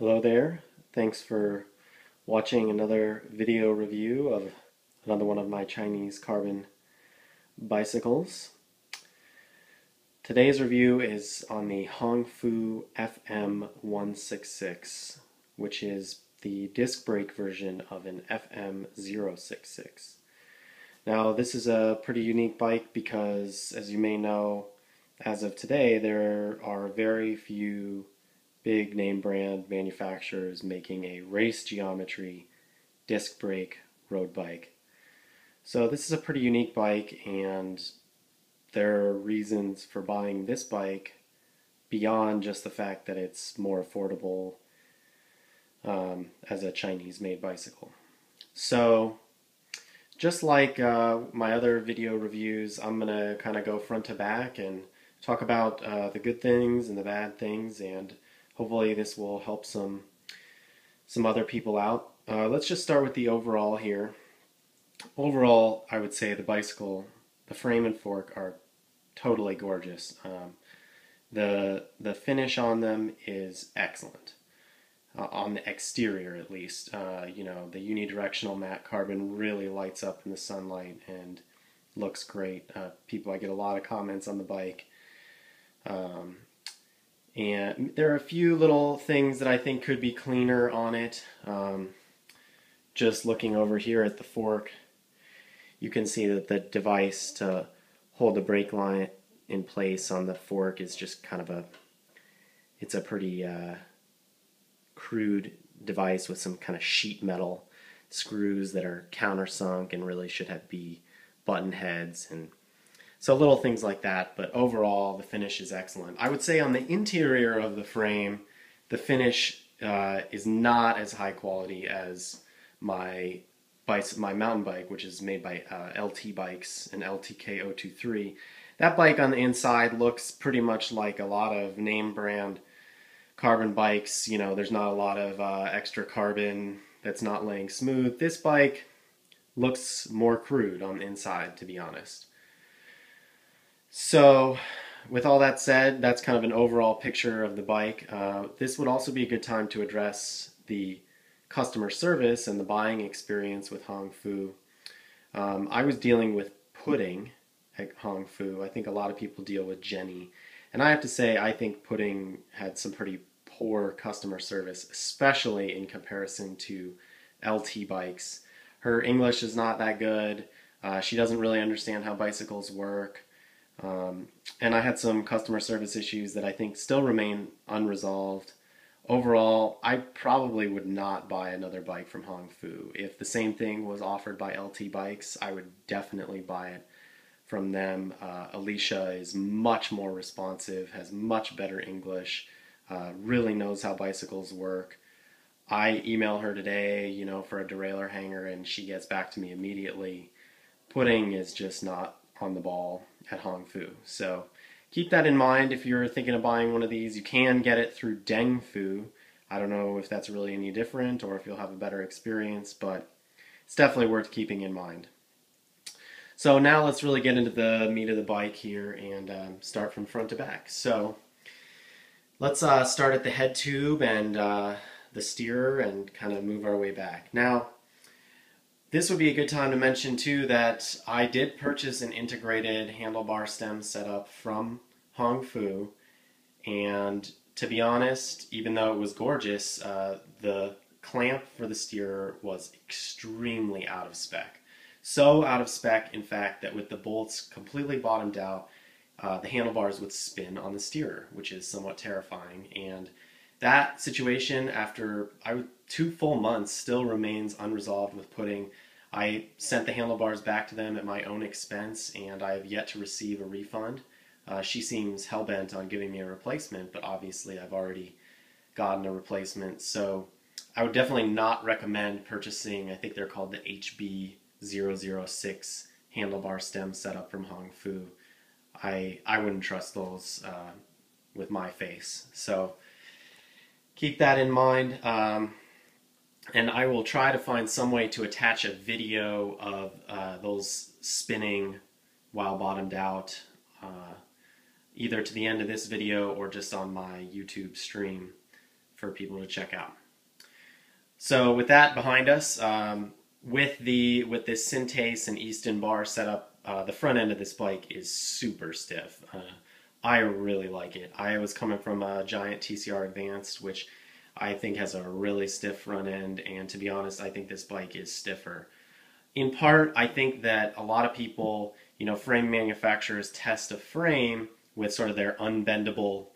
Hello there. Thanks for watching another video review of another one of my Chinese carbon bicycles. Today's review is on the Hongfu FM166, which is the disc brake version of an FM066. Now this is a pretty unique bike because as you may know, as of today there are very few big name brand manufacturers making a race geometry disc brake road bike. So this is a pretty unique bike and there are reasons for buying this bike beyond just the fact that it's more affordable um, as a Chinese made bicycle. So just like uh, my other video reviews, I'm going to kind of go front to back and talk about uh, the good things and the bad things and hopefully this will help some some other people out. Uh, let's just start with the overall here. Overall, I would say the bicycle, the frame and fork are totally gorgeous. Um, the the finish on them is excellent. Uh, on the exterior, at least, uh, you know the unidirectional matte carbon really lights up in the sunlight and looks great. Uh, people, I get a lot of comments on the bike. Um, and there are a few little things that I think could be cleaner on it. Um, just looking over here at the fork, you can see that the device to hold the brake line in place on the fork is just kind of a, it's a pretty uh, crude device with some kind of sheet metal screws that are countersunk and really should have be button heads and so little things like that, but overall the finish is excellent. I would say on the interior of the frame, the finish uh, is not as high quality as my my mountain bike, which is made by uh, LT Bikes and LTK023. That bike on the inside looks pretty much like a lot of name brand carbon bikes. You know, there's not a lot of uh, extra carbon that's not laying smooth. This bike looks more crude on the inside, to be honest. So, with all that said, that's kind of an overall picture of the bike. Uh, this would also be a good time to address the customer service and the buying experience with Hongfu. Um, I was dealing with pudding at Hong Hongfu. I think a lot of people deal with Jenny. And I have to say, I think pudding had some pretty poor customer service, especially in comparison to LT bikes. Her English is not that good. Uh, she doesn't really understand how bicycles work. Um, and I had some customer service issues that I think still remain unresolved. Overall, I probably would not buy another bike from Hong Hongfu. If the same thing was offered by LT Bikes, I would definitely buy it from them. Uh, Alicia is much more responsive, has much better English, uh, really knows how bicycles work. I email her today, you know, for a derailleur hanger, and she gets back to me immediately. Pudding is just not on the ball at Hongfu. So keep that in mind if you're thinking of buying one of these. You can get it through Dengfu. I don't know if that's really any different or if you'll have a better experience, but it's definitely worth keeping in mind. So now let's really get into the meat of the bike here and um, start from front to back. So let's uh, start at the head tube and uh, the steerer and kind of move our way back. Now, this would be a good time to mention too that I did purchase an integrated handlebar stem setup from Hong Hongfu and to be honest, even though it was gorgeous, uh, the clamp for the steerer was extremely out of spec. So out of spec, in fact, that with the bolts completely bottomed out, uh, the handlebars would spin on the steerer, which is somewhat terrifying. And that situation, after I, two full months, still remains unresolved with Pudding I sent the handlebars back to them at my own expense, and I have yet to receive a refund. Uh, she seems hell bent on giving me a replacement, but obviously I've already gotten a replacement. So I would definitely not recommend purchasing, I think they're called the HB006 handlebar stem setup from Hongfu. I, I wouldn't trust those uh, with my face. So keep that in mind. Um, and I will try to find some way to attach a video of uh, those spinning while bottomed out uh, either to the end of this video or just on my YouTube stream for people to check out. So with that behind us, um, with the with this Syntace and Easton bar setup, uh, the front end of this bike is super stiff. Uh, I really like it. I was coming from a Giant TCR Advanced, which I think has a really stiff front end, and to be honest, I think this bike is stiffer. In part, I think that a lot of people, you know, frame manufacturers test a frame with sort of their unbendable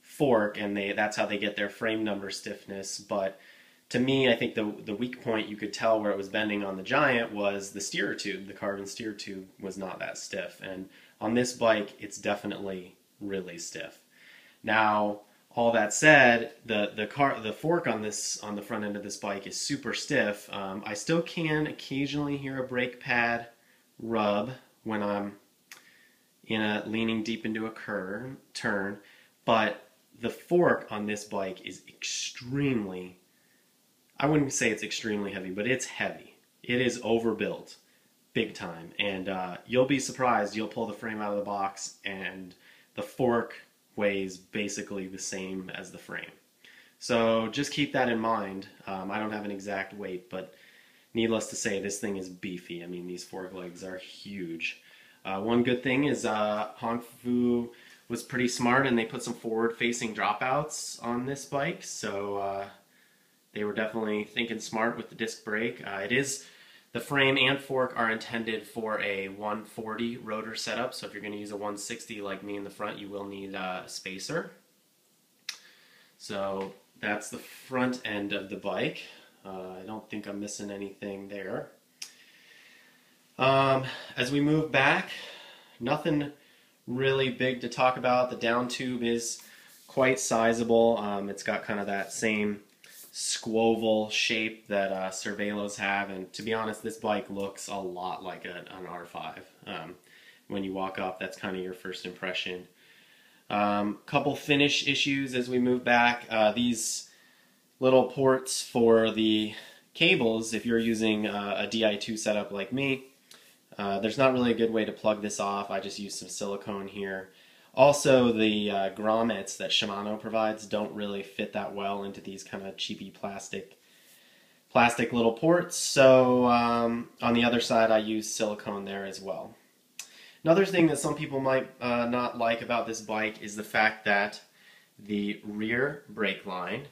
fork, and they that's how they get their frame number stiffness. But to me, I think the the weak point you could tell where it was bending on the Giant was the steerer tube. The carbon steer tube was not that stiff, and on this bike, it's definitely really stiff. Now, all that said, the the car the fork on this on the front end of this bike is super stiff. Um, I still can occasionally hear a brake pad rub when I'm in a leaning deep into a curve turn, but the fork on this bike is extremely I wouldn't say it's extremely heavy, but it's heavy. It is overbuilt big time. And uh, you'll be surprised. You'll pull the frame out of the box, and the fork weighs basically the same as the frame. So just keep that in mind. Um, I don't have an exact weight, but needless to say, this thing is beefy. I mean, these fork legs are huge. Uh, one good thing is uh, Hongfu was pretty smart and they put some forward-facing dropouts on this bike, so uh, they were definitely thinking smart with the disc brake. Uh, it is the frame and fork are intended for a 140 rotor setup, so if you're going to use a 160 like me in the front, you will need a spacer. So that's the front end of the bike. Uh, I don't think I'm missing anything there. Um, as we move back, nothing really big to talk about. The down tube is quite sizable. Um, it's got kind of that same squoval shape that uh, Cervelos have, and to be honest, this bike looks a lot like a, an R5. Um, when you walk up, that's kind of your first impression. Um, couple finish issues as we move back. Uh, these little ports for the cables, if you're using uh, a Di2 setup like me, uh, there's not really a good way to plug this off. I just use some silicone here. Also, the uh, grommets that Shimano provides don't really fit that well into these kind of cheapy plastic plastic little ports. So um, on the other side, I use silicone there as well. Another thing that some people might uh, not like about this bike is the fact that the rear brake line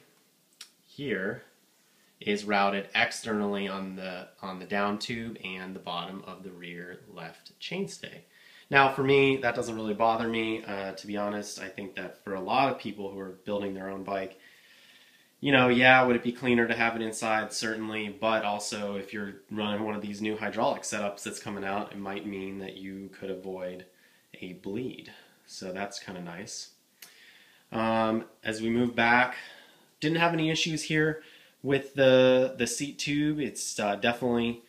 here is routed externally on the on the down tube and the bottom of the rear left chainstay. Now, for me, that doesn't really bother me. Uh, to be honest, I think that for a lot of people who are building their own bike, you know, yeah, would it be cleaner to have it inside? Certainly, but also if you're running one of these new hydraulic setups that's coming out, it might mean that you could avoid a bleed. So that's kind of nice. Um, as we move back, didn't have any issues here with the the seat tube. It's uh, definitely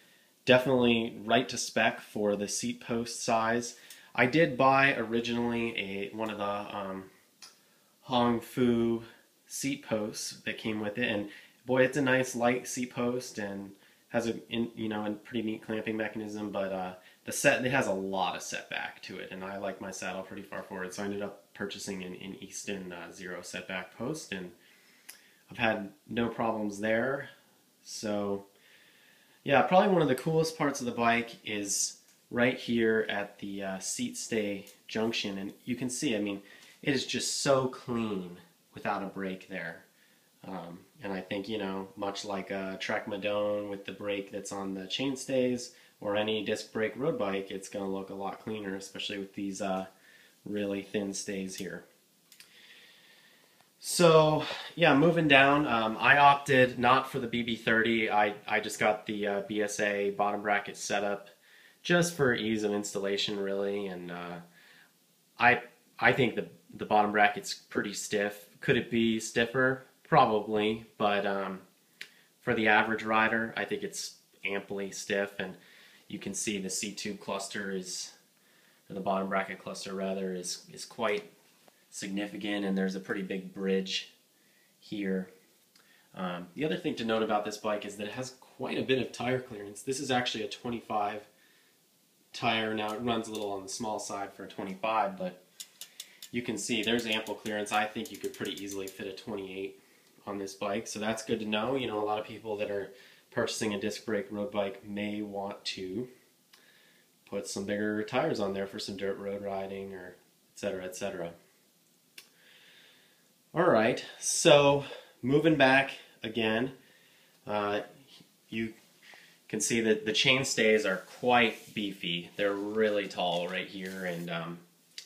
definitely right to spec for the seat post size. I did buy originally a one of the um, Hongfu seat posts that came with it, and boy, it's a nice light seat post and has a in, you know a pretty neat clamping mechanism. But uh, the set it has a lot of setback to it, and I like my saddle pretty far forward, so I ended up purchasing an, an Easton uh, zero setback post, and I've had no problems there. So yeah, probably one of the coolest parts of the bike is right here at the uh, seat stay junction and you can see I mean it is just so clean without a brake there. Um, and I think you know much like a Trek Madone with the brake that's on the chainstays or any disc brake road bike it's going to look a lot cleaner especially with these uh, really thin stays here. So yeah moving down um, I opted not for the BB30 I, I just got the uh, BSA bottom bracket setup just for ease of installation, really. And uh, I I think the the bottom bracket's pretty stiff. Could it be stiffer? Probably, but um, for the average rider, I think it's amply stiff, and you can see the C2 cluster is, the bottom bracket cluster rather, is is quite significant, and there's a pretty big bridge here. Um, the other thing to note about this bike is that it has quite a bit of tire clearance. This is actually a 25 tire. Now it runs a little on the small side for a 25, but you can see there's ample clearance. I think you could pretty easily fit a 28 on this bike, so that's good to know. You know, a lot of people that are purchasing a disc brake road bike may want to put some bigger tires on there for some dirt road riding or etc etc. All right, so moving back again, uh, you can see that the chain stays are quite beefy. They're really tall right here and um,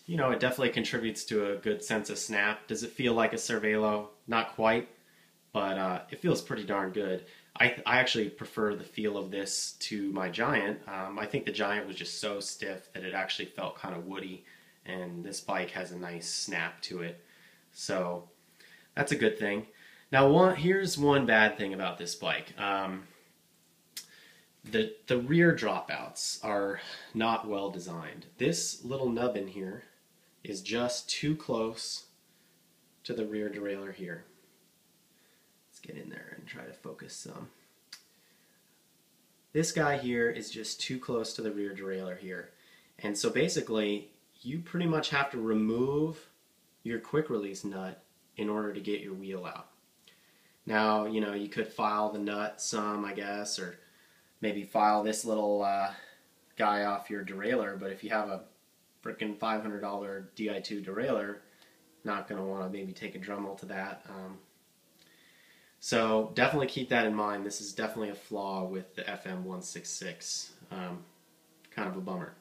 you know, it definitely contributes to a good sense of snap. Does it feel like a Cervelo? Not quite, but uh, it feels pretty darn good. I, I actually prefer the feel of this to my Giant. Um, I think the Giant was just so stiff that it actually felt kind of woody, and this bike has a nice snap to it. So that's a good thing. Now, one, here's one bad thing about this bike. Um, the, the rear dropouts are not well designed. This little nub in here is just too close to the rear derailleur here. Let's get in there and try to focus some. This guy here is just too close to the rear derailleur here. And so basically, you pretty much have to remove your quick release nut in order to get your wheel out. Now, you know, you could file the nut some, I guess, or maybe file this little uh, guy off your derailleur, but if you have a freaking $500 Di2 derailleur, not going to want to maybe take a Dremel to that. Um, so definitely keep that in mind. This is definitely a flaw with the FM166. Um, kind of a bummer.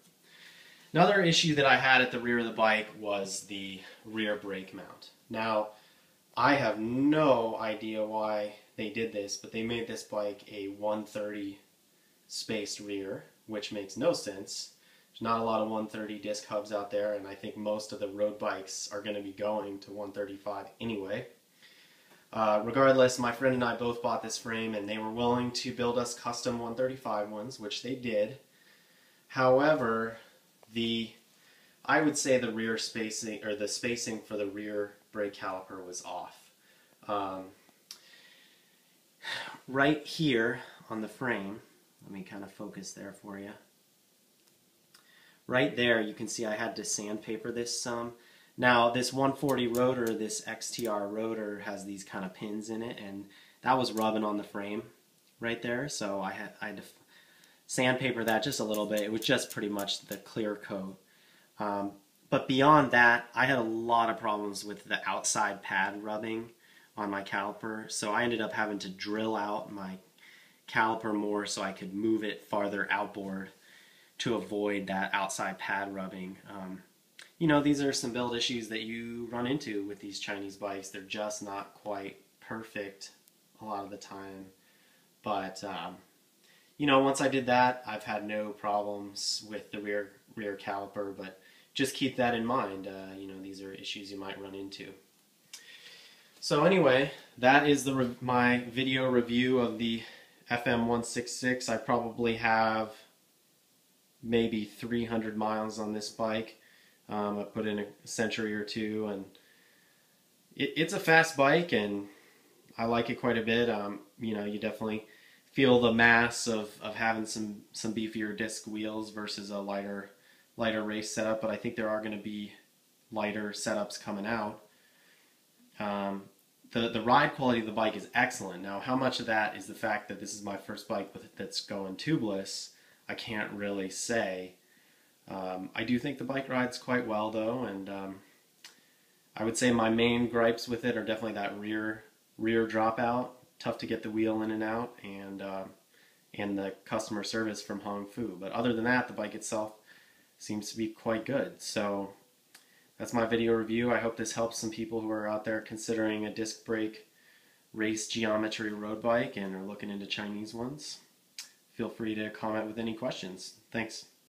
Another issue that I had at the rear of the bike was the rear brake mount. Now, I have no idea why they did this, but they made this bike a 130 spaced rear, which makes no sense there's not a lot of 130 disc hubs out there, and I think most of the road bikes are going to be going to 135 anyway. Uh, regardless, my friend and I both bought this frame, and they were willing to build us custom 135 ones, which they did. However, the I would say the rear spacing or the spacing for the rear brake caliper was off. Um, right here on the frame, let me kind of focus there for you right there you can see I had to sandpaper this some. Now this 140 rotor, this XTR rotor has these kind of pins in it and that was rubbing on the frame right there so I had, I had to sandpaper that just a little bit. It was just pretty much the clear coat. Um, but beyond that, I had a lot of problems with the outside pad rubbing on my caliper, so I ended up having to drill out my caliper more so I could move it farther outboard to avoid that outside pad rubbing. Um, you know, these are some build issues that you run into with these Chinese bikes. They're just not quite perfect a lot of the time. But, um, you know, once I did that, I've had no problems with the rear rear caliper. But just keep that in mind. Uh, you know, these are issues you might run into. So anyway, that is the my video review of the FM166. I probably have maybe 300 miles on this bike. Um, I put in a century or two, and it, it's a fast bike, and I like it quite a bit. Um, you know, you definitely feel the mass of, of having some some beefier disc wheels versus a lighter lighter race setup. But I think there are going to be lighter setups coming out. Um, the the ride quality of the bike is excellent. Now, how much of that is the fact that this is my first bike that's going tubeless? I can't really say. Um, I do think the bike rides quite well though, and um, I would say my main gripes with it are definitely that rear rear dropout, tough to get the wheel in and out, and uh, and the customer service from Hong Fu. But other than that, the bike itself seems to be quite good. So that's my video review. I hope this helps some people who are out there considering a disc brake race geometry road bike and are looking into Chinese ones feel free to comment with any questions. Thanks.